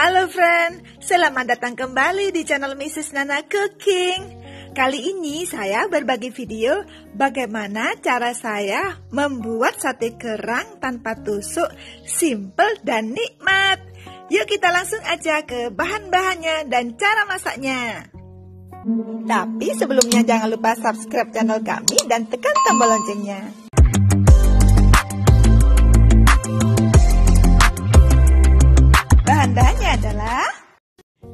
Halo friend, selamat datang kembali di channel Mrs. Nana Cooking. Kali ini saya berbagi video bagaimana cara saya membuat sate kerang tanpa tusuk, simple dan nikmat. Yuk kita langsung aja ke bahan-bahannya dan cara masaknya. Tapi sebelumnya jangan lupa subscribe channel kami dan tekan tombol loncengnya.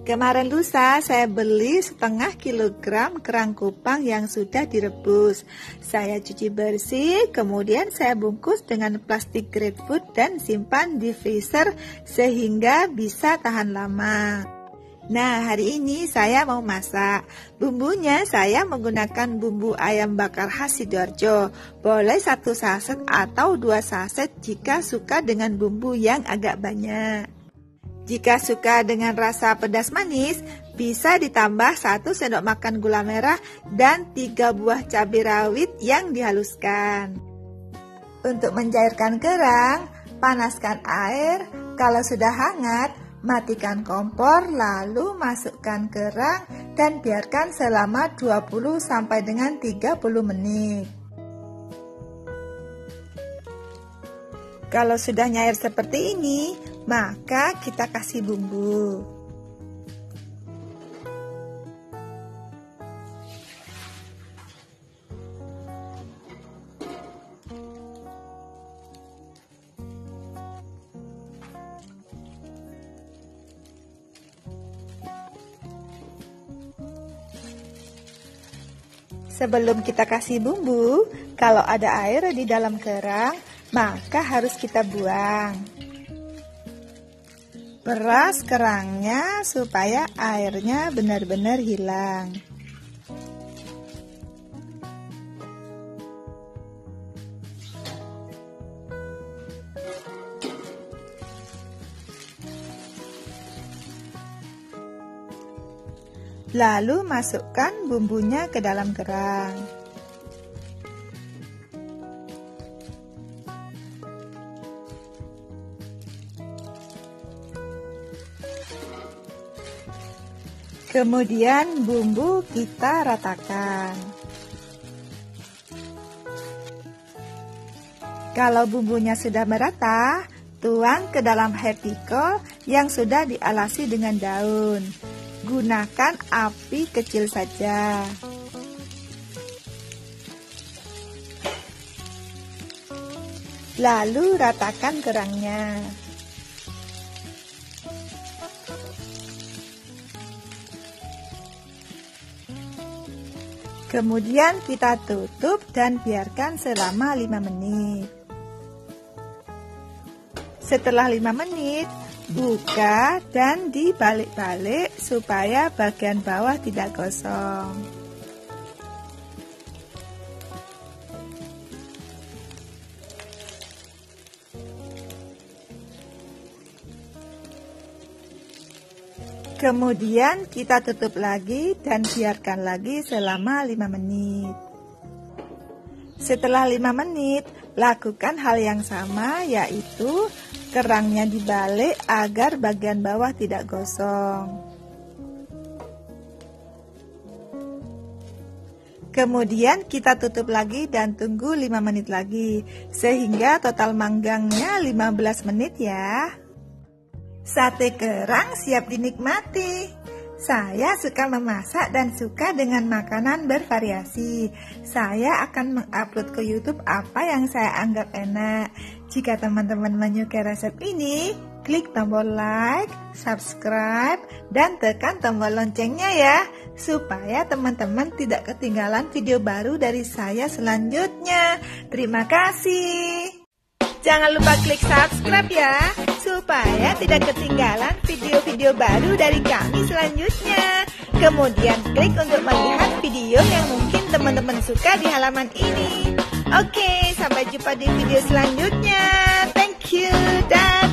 Kemarin lusa saya beli setengah kilogram kerang kupang yang sudah direbus. Saya cuci bersih, kemudian saya bungkus dengan plastik grapefruit dan simpan di freezer sehingga bisa tahan lama. Nah, hari ini saya mau masak. Bumbunya saya menggunakan bumbu ayam bakar khas Sidoarjo. Boleh satu saset atau dua saset jika suka dengan bumbu yang agak banyak. Jika suka dengan rasa pedas manis, bisa ditambah satu sendok makan gula merah dan tiga buah cabai rawit yang dihaluskan. Untuk mencairkan kerang, panaskan air. Kalau sudah hangat, matikan kompor lalu masukkan kerang dan biarkan selama 20 sampai dengan 30 menit. Kalau sudah nyair seperti ini, maka kita kasih bumbu. Sebelum kita kasih bumbu, kalau ada air di dalam kerang, maka harus kita buang. Peras kerangnya supaya airnya benar-benar hilang. Lalu masukkan bumbunya ke dalam kerang. Kemudian bumbu kita ratakan. Kalau bumbunya sudah merata, tuang ke dalam happy yang sudah dialasi dengan daun. Gunakan api kecil saja. Lalu ratakan kerangnya. Kemudian kita tutup dan biarkan selama 5 menit. Setelah 5 menit, buka dan dibalik-balik supaya bagian bawah tidak gosong. Kemudian kita tutup lagi dan biarkan lagi selama 5 menit. Setelah 5 menit, lakukan hal yang sama yaitu kerangnya dibalik agar bagian bawah tidak gosong. Kemudian kita tutup lagi dan tunggu 5 menit lagi Sehingga total manggangnya 15 menit ya Sate kerang siap dinikmati. Saya suka memasak dan suka dengan makanan bervariasi. Saya akan mengupload ke YouTube apa yang saya anggap enak. Jika teman-teman menyukai resep ini, klik tombol like, subscribe, dan tekan tombol loncengnya ya, supaya teman-teman tidak ketinggalan video baru dari saya selanjutnya. Terima kasih. Jangan lupa klik subscribe ya supaya tidak ketinggalan video-video baru dari kami selanjutnya. Kemudian klik untuk melihat video yang mungkin teman-teman suka di halaman ini. Oke, sampai jumpa di video selanjutnya. Thank you. Dah.